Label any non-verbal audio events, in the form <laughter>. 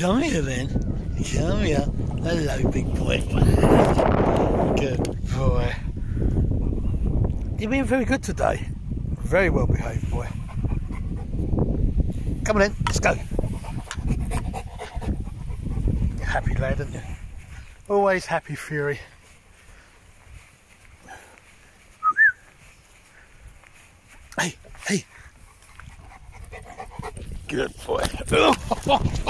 Come here then. Come here. Hello, big boy. Good boy. You've been very good today. Very well behaved boy. Come on in, let's go. You're happy lad, aren't you? Always happy, Fury. Hey, hey. Good boy. <laughs>